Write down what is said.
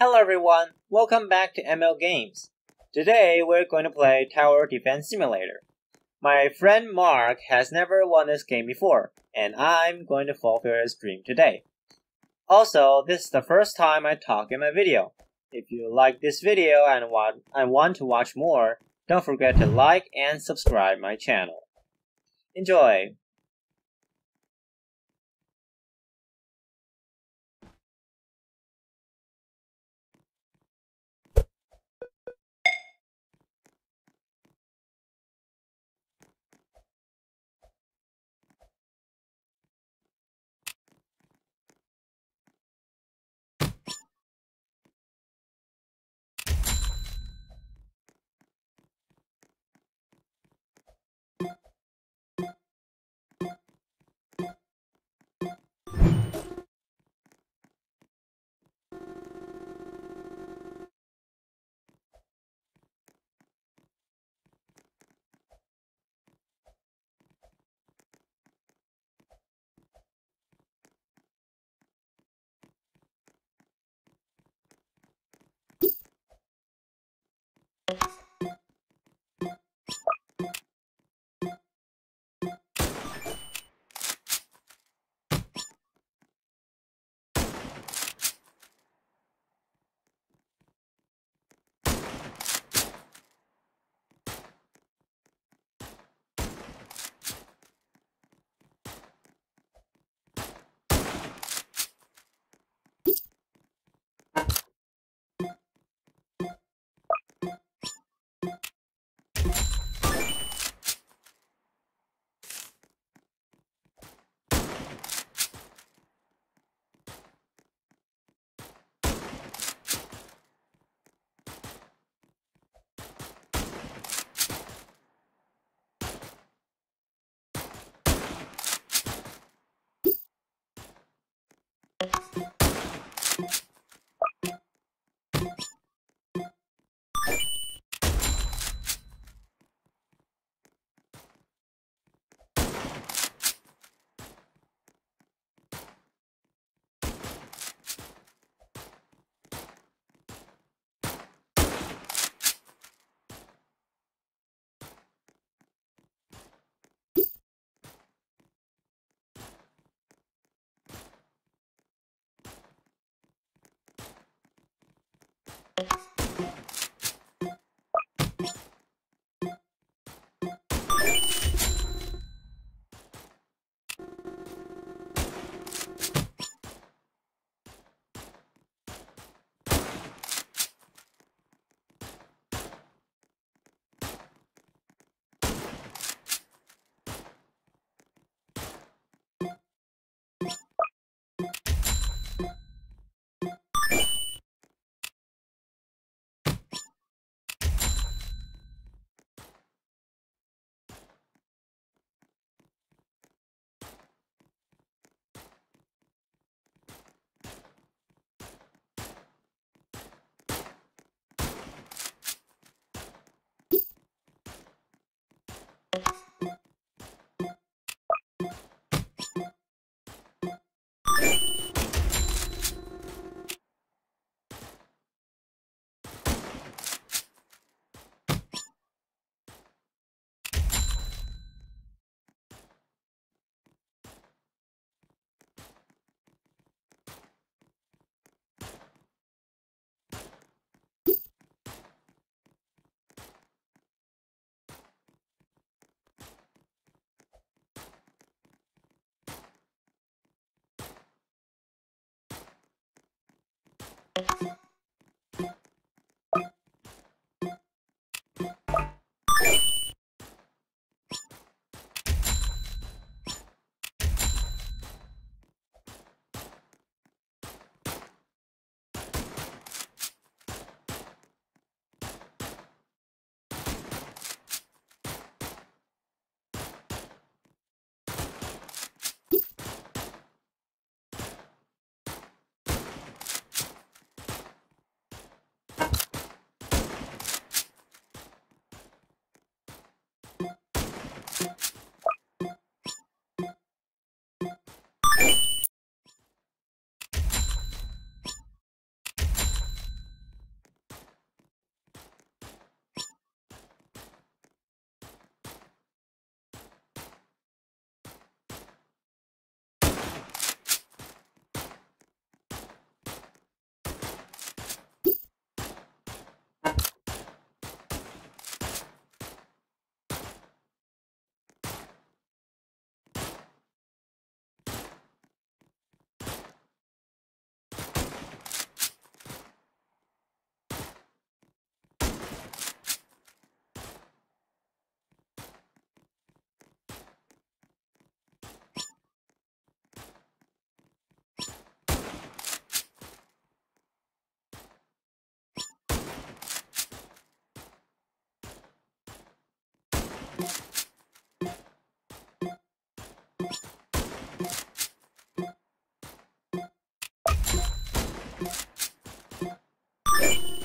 Hello everyone, welcome back to ML Games. Today we're going to play Tower Defense Simulator. My friend Mark has never won this game before, and I'm going to fulfill his dream today. Also, this is the first time I talk in my video. If you like this video and want, and want to watch more, don't forget to like and subscribe my channel. Enjoy! Okay.